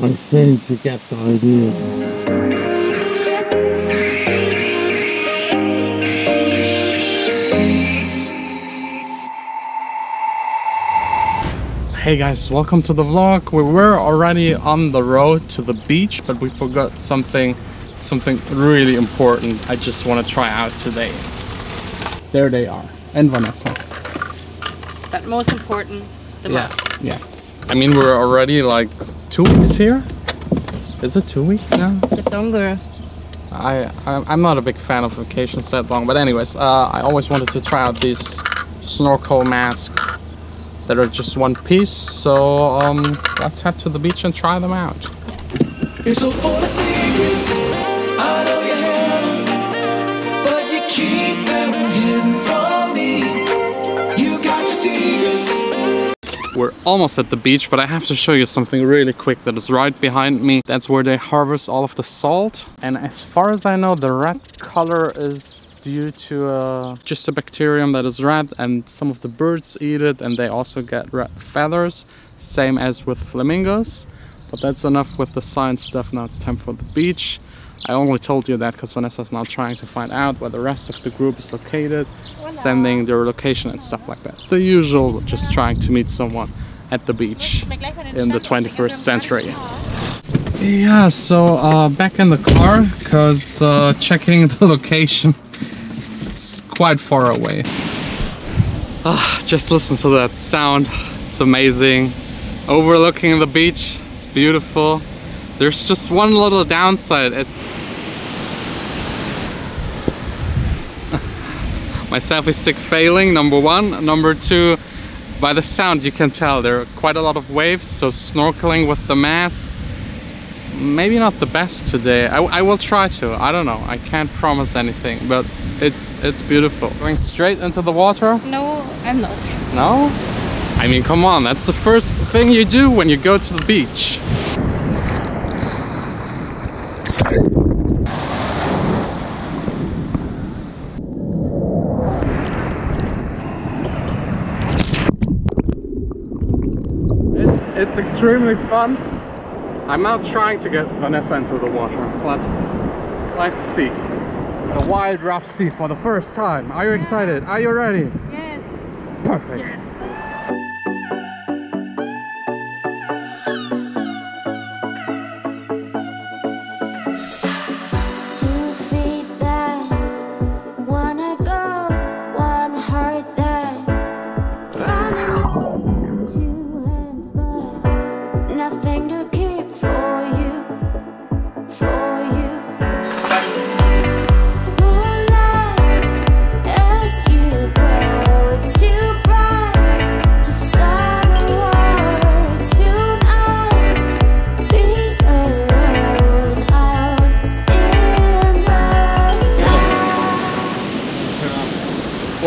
I think you get the idea. Hey guys, welcome to the vlog. We were already on the road to the beach, but we forgot something something really important I just want to try out today. There they are. And Vanessa. But most important, the yes, mask. yes. I mean, we're already like two weeks here. Is it two weeks now? The longer. I, I I'm not a big fan of vacations that long, but anyways, uh, I always wanted to try out these snorkel masks that are just one piece. So um, let's head to the beach and try them out. You're so full of secrets, I know you have, but you keep almost at the beach, but I have to show you something really quick that is right behind me. That's where they harvest all of the salt. And as far as I know, the red color is due to uh, just a bacterium that is red and some of the birds eat it and they also get red feathers, same as with flamingos. But that's enough with the science stuff. Now it's time for the beach. I only told you that because Vanessa's now trying to find out where the rest of the group is located, sending their location and stuff like that. The usual, just trying to meet someone at the beach in the 21st century. Yeah, so uh, back in the car because uh, checking the location, it's quite far away. Ah, just listen to that sound, it's amazing. Overlooking the beach, it's beautiful. There's just one little downside. It's my selfie stick failing, number one. Number two, by the sound you can tell there are quite a lot of waves, so snorkeling with the mask, maybe not the best today. I, I will try to, I don't know, I can't promise anything, but it's it's beautiful. Going straight into the water? No, I'm not. No? I mean, come on, that's the first thing you do when you go to the beach. It's extremely fun. I'm now trying to get Vanessa into the water. Let's let's see. The wild rough sea for the first time. Are you excited? Are you ready? Yes. Perfect. Yes.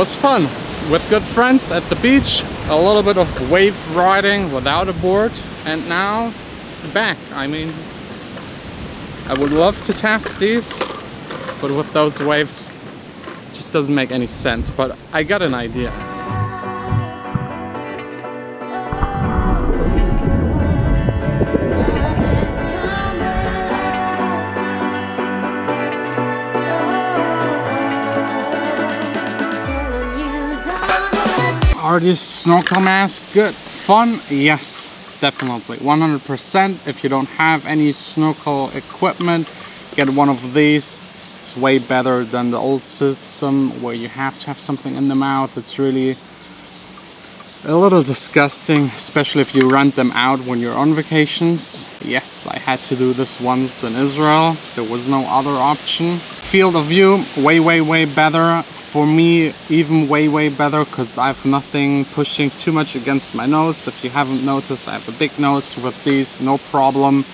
Was fun. With good friends at the beach a little bit of wave riding without a board and now back. I mean i would love to test these but with those waves just doesn't make any sense but i got an idea these snorkel masks good fun. Yes definitely 100% if you don't have any snorkel equipment get one of these. It's way better than the old system where you have to have something in the mouth. It's really a little disgusting especially if you rent them out when you're on vacations. Yes i had to do this once in israel. There was no other option. Field of view way way way better for me even way way better because i have nothing pushing too much against my nose. If you haven't noticed i have a big nose with these no problem.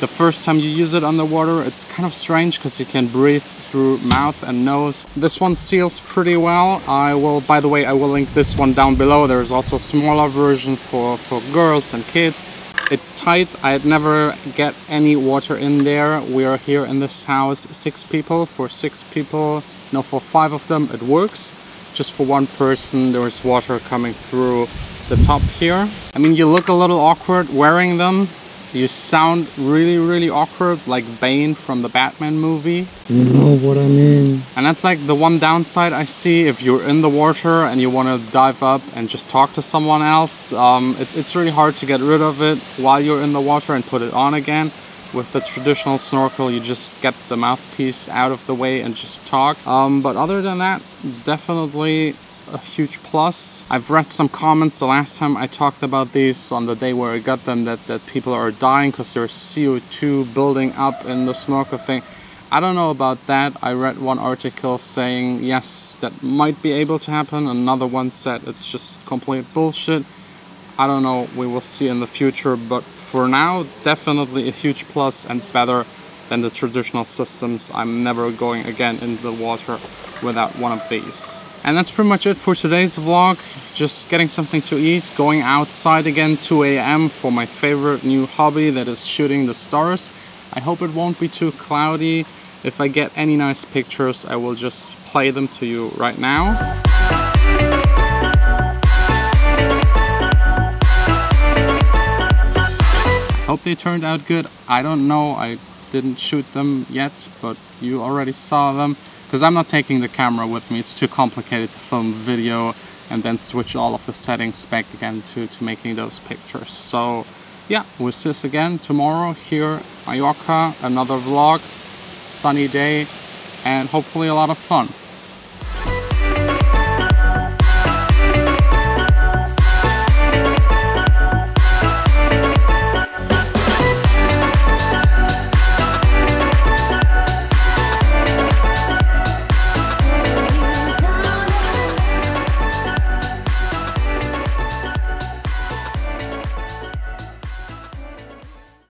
The first time you use it underwater it's kind of strange because you can breathe through mouth and nose. This one seals pretty well. I will by the way i will link this one down below. There's also a smaller version for for girls and kids it's tight. I'd never get any water in there. We are here in this house six people. For six people no for five of them it works. Just for one person there's water coming through the top here. I mean you look a little awkward wearing them You sound really, really awkward, like Bane from the Batman movie. You know what I mean? And that's like the one downside I see if you're in the water and you want to dive up and just talk to someone else. Um, it, it's really hard to get rid of it while you're in the water and put it on again. With the traditional snorkel, you just get the mouthpiece out of the way and just talk. Um, but other than that, definitely a huge plus. I've read some comments the last time I talked about these on the day where I got them that, that people are dying because there's CO2 building up in the snorkel thing. I don't know about that. I read one article saying yes, that might be able to happen. Another one said it's just complete bullshit. I don't know, we will see in the future, but for now, definitely a huge plus and better than the traditional systems. I'm never going again in the water without one of these. And that's pretty much it for today's vlog. Just getting something to eat, going outside again 2 a.m. for my favorite new hobby that is shooting the stars. I hope it won't be too cloudy. If I get any nice pictures, I will just play them to you right now. Hope they turned out good. I don't know. I didn't shoot them yet, but you already saw them. Because I'm not taking the camera with me. It's too complicated to film video and then switch all of the settings back again to, to making those pictures. So yeah, we'll see us again tomorrow here Mallorca. Another vlog, sunny day, and hopefully a lot of fun.